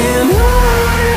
and on